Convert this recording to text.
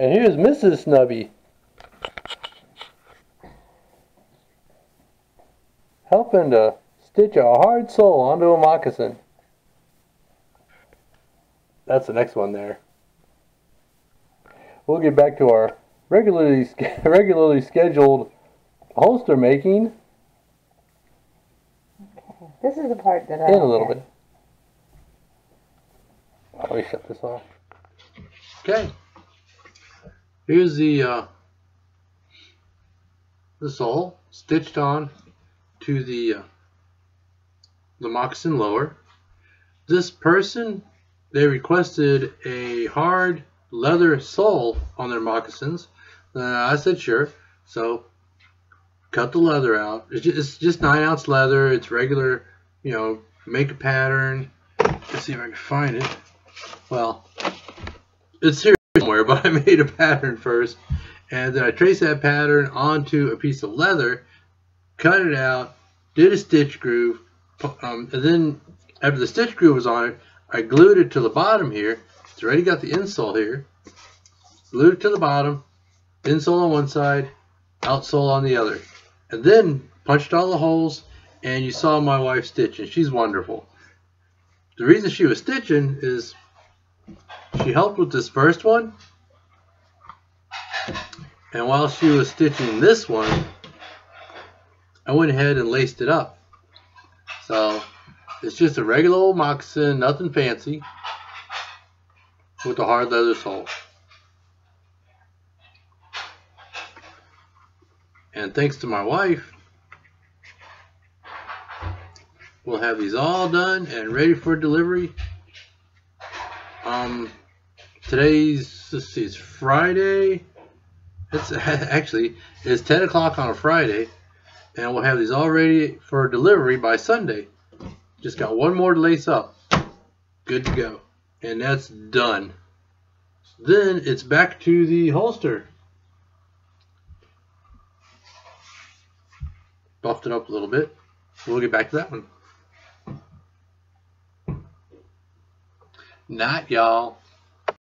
And here's Mrs. Snubby. Helping to stitch a hard sole onto a moccasin. That's the next one there. We'll get back to our regularly regularly scheduled holster making Okay. This is the part that I in a little get. bit. Let me shut this off. Okay. Here's the uh, the sole stitched on to the uh, the moccasin lower. This person they requested a hard leather sole on their moccasins. Uh, I said sure. So cut the leather out. It's just, it's just nine ounce leather. It's regular, you know. Make a pattern. Let's see if I can find it. Well, it's here somewhere, but I made a pattern first, and then I traced that pattern onto a piece of leather, cut it out, did a stitch groove, um, and then after the stitch groove was on it, I glued it to the bottom here. It's already got the insole here. Glued it to the bottom, insole on one side, outsole on the other, and then punched all the holes. And you saw my wife stitching. She's wonderful. The reason she was stitching is she helped with this first one. And while she was stitching this one, I went ahead and laced it up. So it's just a regular old moccasin, nothing fancy, with a hard leather sole. And thanks to my wife, we'll have these all done and ready for delivery. Um, today's let's see, it's Friday. It's actually it's 10 o'clock on a Friday, and we'll have these all ready for delivery by Sunday. Just got one more to lace up. Good to go, and that's done. Then it's back to the holster. Buffed it up a little bit. We'll get back to that one. Night, y'all.